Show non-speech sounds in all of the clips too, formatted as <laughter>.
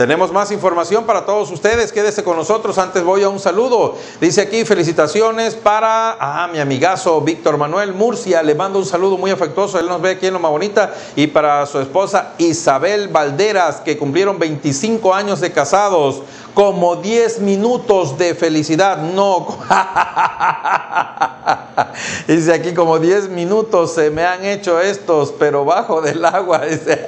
Tenemos más información para todos ustedes. Quédese con nosotros. Antes voy a un saludo. Dice aquí felicitaciones para ah, mi amigazo Víctor Manuel Murcia. Le mando un saludo muy afectuoso. Él nos ve aquí en Loma Bonita. Y para su esposa Isabel Valderas, que cumplieron 25 años de casados. Como 10 minutos de felicidad. No. <laughs> Dice aquí como 10 minutos se me han hecho estos, pero bajo del agua. <laughs> Dice.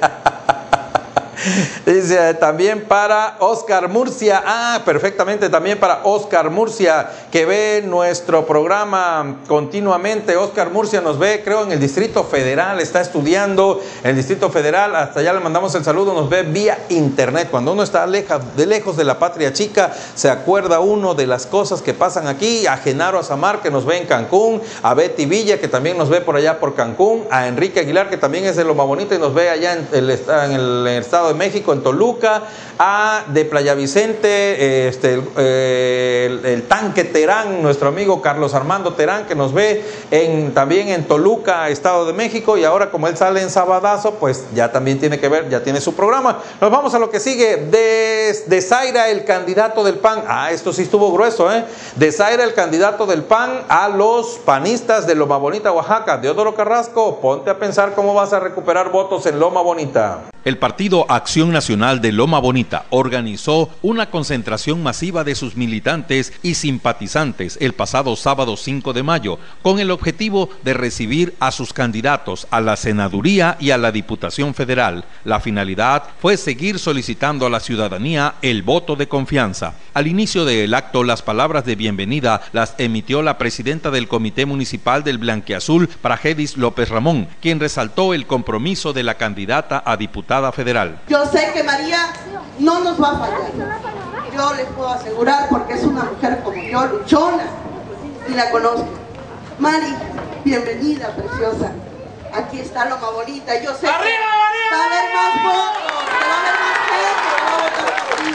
<laughs> Dice también para Oscar Murcia. Ah, perfectamente también para Oscar Murcia, que ve nuestro programa continuamente. Oscar Murcia nos ve, creo, en el Distrito Federal, está estudiando en el Distrito Federal. Hasta allá le mandamos el saludo, nos ve vía internet. Cuando uno está de lejos de la patria chica, se acuerda uno de las cosas que pasan aquí. A Genaro Azamar, que nos ve en Cancún. A Betty Villa, que también nos ve por allá por Cancún. A Enrique Aguilar, que también es de lo más bonito y nos ve allá en el, en el estado de México, en Toluca, a de Playa Vicente, este, eh, el, tanque Terán, nuestro amigo Carlos Armando Terán, que nos ve en, también en Toluca, Estado de México, y ahora como él sale en Sabadazo, pues ya también tiene que ver, ya tiene su programa. Nos vamos a lo que sigue, de, de Zaira, el candidato del PAN. Ah, esto sí estuvo grueso, ¿eh? De Zaira, el candidato del PAN a los panistas de Loma Bonita, Oaxaca. Deodoro Carrasco, ponte a pensar cómo vas a recuperar votos en Loma Bonita. El Partido Acción Nacional de Loma Bonita organizó una concentración masiva de sus militantes y simpatizantes el pasado sábado 5 de mayo con el objetivo de recibir a sus candidatos a la senaduría y a la Diputación Federal. La finalidad fue seguir solicitando a la ciudadanía el voto de confianza. Al inicio del acto, las palabras de bienvenida las emitió la presidenta del Comité Municipal del Blanqueazul, Pragedis López Ramón, quien resaltó el compromiso de la candidata a diputada federal. Yo sé que María no nos va a fallar. Yo les puedo asegurar porque es una mujer como yo, luchona, y la conozco. Mari, bienvenida, preciosa. Aquí está Loma Bonita. Yo sé que va a haber más votos, que va a haber más gente que va a votar por mí.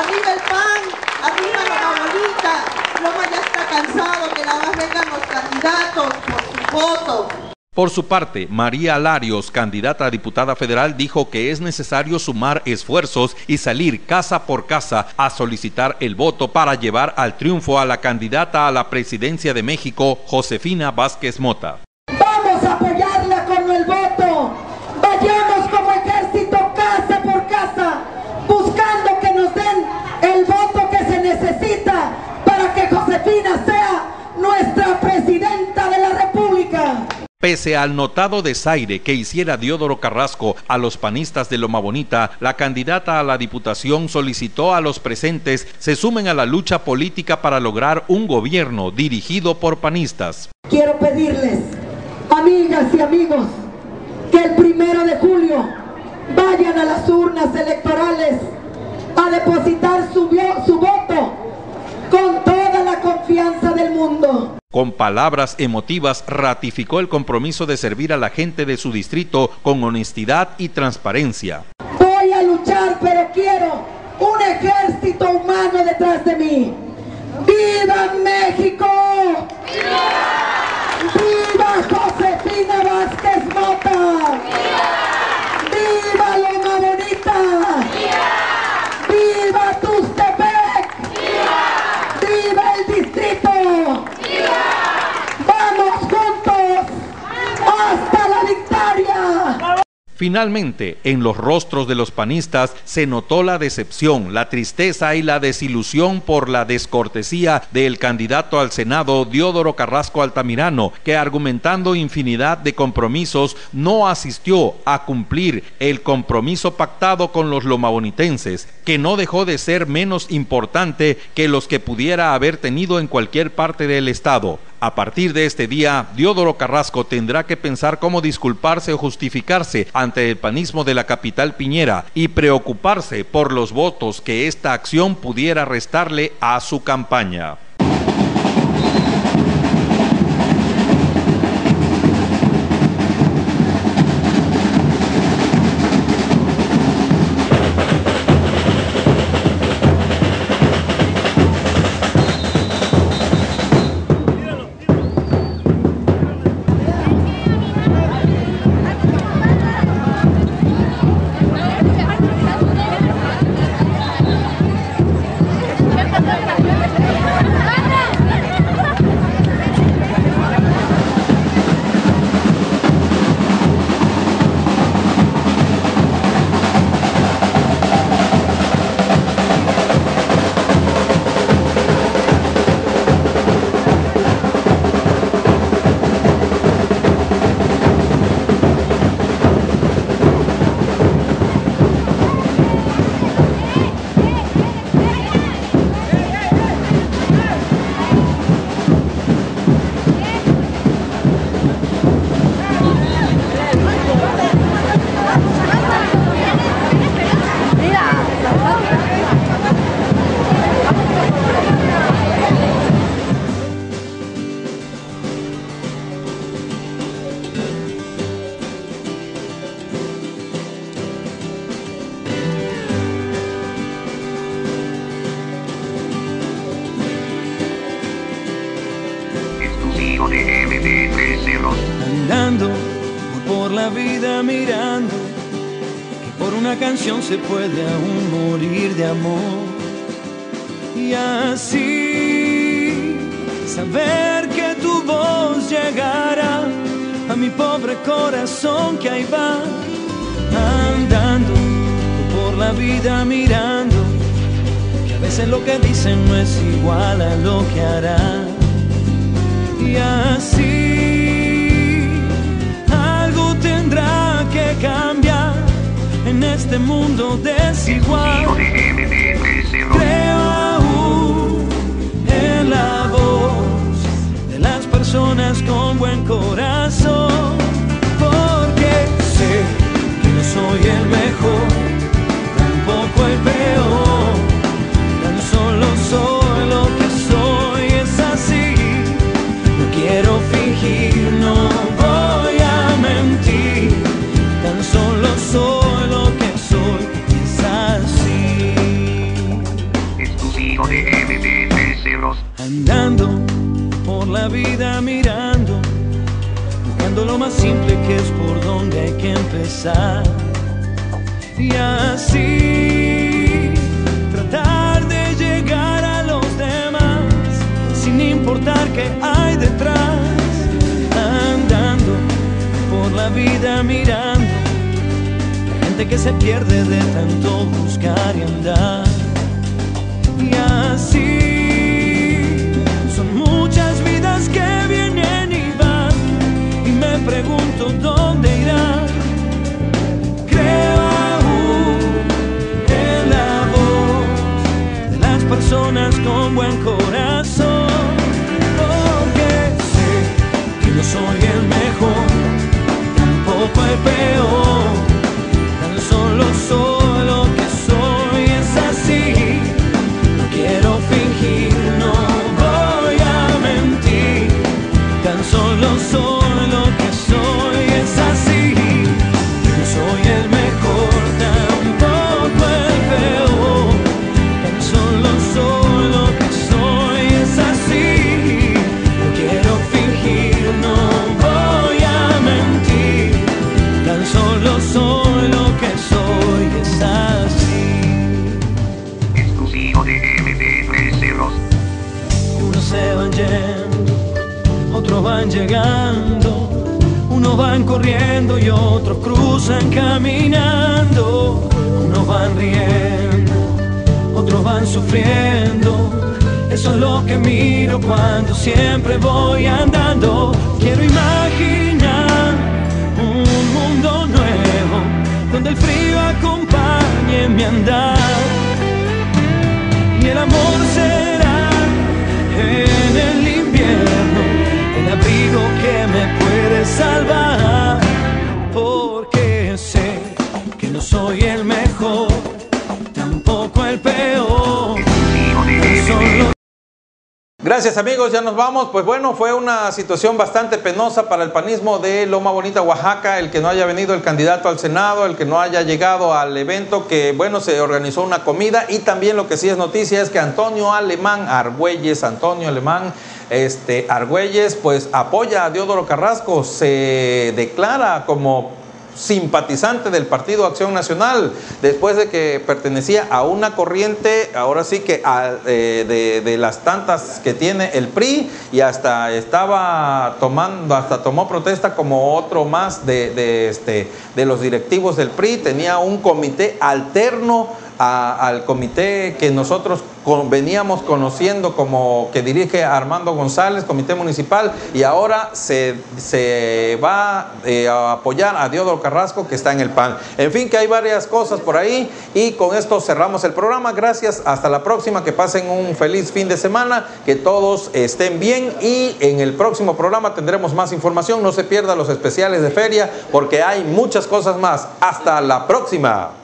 Arriba el pan, arriba Loma Bonita. Loma ya está cansado que nada más vengan los candidatos por su voto. Por su parte, María Larios, candidata a diputada federal, dijo que es necesario sumar esfuerzos y salir casa por casa a solicitar el voto para llevar al triunfo a la candidata a la presidencia de México, Josefina Vázquez Mota. Vamos a apoyarla con el voto. Vayamos como ejército casa por casa, buscando que nos den el voto que se necesita para que Josefina sea nuestra presidenta de la República. Pese al notado desaire que hiciera Diodoro Carrasco a los panistas de Loma Bonita, la candidata a la diputación solicitó a los presentes se sumen a la lucha política para lograr un gobierno dirigido por panistas. Quiero pedirles, amigas y amigos, que el primero de julio vayan a las urnas electorales a depositar su, su voto con toda la confianza del mundo. Con palabras emotivas ratificó el compromiso de servir a la gente de su distrito con honestidad y transparencia. Voy a luchar, pero quiero un ejército humano detrás de mí. ¡Viva México! ¡Viva! ¡Viva Josefina Vázquez Mota! ¡Viva! ¡Viva Loma Bonita! ¡Viva! ¡Viva Tustepec! ¡Viva! ¡Viva el distrito! ¡Vamos juntos! ¡Hasta la victoria! Finalmente, en los rostros de los panistas se notó la decepción, la tristeza y la desilusión por la descortesía del candidato al Senado Diodoro Carrasco Altamirano, que argumentando infinidad de compromisos no asistió a cumplir el compromiso pactado con los lomabonitenses, que no dejó de ser menos importante que los que pudiera haber tenido en cualquier parte del estado. A partir de este día, Diodoro Carrasco tendrá que pensar cómo disculparse o justificarse ante el panismo de la capital Piñera y preocuparse por los votos que esta acción pudiera restarle a su campaña. Andando por la vida mirando que por una canción se puede aún morir de amor. Y así saber que tu voz llegará a mi pobre corazón que ahí va. Andando por la vida mirando que a veces lo que dicen no es igual a lo que hará y así algo tendrá que cambiar en este mundo desigual Y así tratar de llegar a los demás sin importar qué hay detrás. Andando por la vida mirando, gente que se pierde de tanto buscar y andar. Y así van llegando, unos van corriendo y otros cruzan caminando, unos van riendo, otros van sufriendo. Eso es lo que miro cuando siempre voy andando. Quiero imaginar un mundo nuevo donde el frío acompañe mi andar y el amor me puede salvar porque sé que no soy el mejor Gracias amigos, ya nos vamos. Pues bueno, fue una situación bastante penosa para el panismo de Loma Bonita, Oaxaca, el que no haya venido el candidato al Senado, el que no haya llegado al evento, que bueno, se organizó una comida y también lo que sí es noticia es que Antonio Alemán Argüelles, Antonio Alemán este, Argüelles, pues apoya a Diodoro Carrasco, se declara como simpatizante del Partido Acción Nacional, después de que pertenecía a una corriente, ahora sí que eh, de, las tantas que tiene el PRI, y hasta estaba tomando, hasta tomó protesta como otro más de, de, este, de los directivos del PRI, tenía un comité alterno al comité que nosotros veníamos conociendo como que dirige Armando González, comité municipal, y ahora se, se va eh, a apoyar a Diodoro Carrasco que está en el PAN. En fin, que hay varias cosas por ahí y con esto cerramos el programa. Gracias, hasta la próxima, que pasen un feliz fin de semana, que todos estén bien y en el próximo programa tendremos más información. No se pierdan los especiales de feria porque hay muchas cosas más. Hasta la próxima.